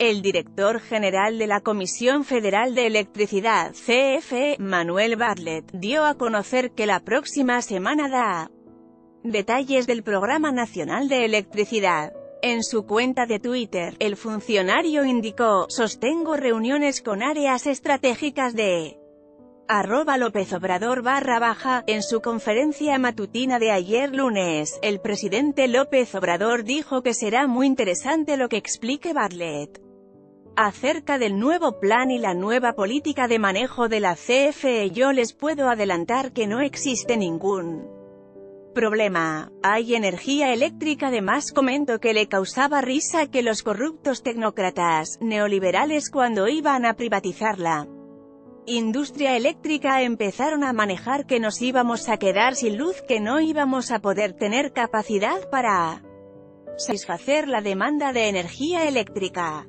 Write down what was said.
El director general de la Comisión Federal de Electricidad, CFE, Manuel Bartlett, dio a conocer que la próxima semana da detalles del Programa Nacional de Electricidad. En su cuenta de Twitter, el funcionario indicó, sostengo reuniones con áreas estratégicas de arroba López Obrador barra baja, en su conferencia matutina de ayer lunes, el presidente López Obrador dijo que será muy interesante lo que explique Bartlett acerca del nuevo plan y la nueva política de manejo de la CFE yo les puedo adelantar que no existe ningún problema. Hay energía eléctrica además comento que le causaba risa que los corruptos tecnócratas, neoliberales cuando iban a privatizarla industria eléctrica empezaron a manejar que nos íbamos a quedar sin luz, que no íbamos a poder tener capacidad para satisfacer la demanda de energía eléctrica.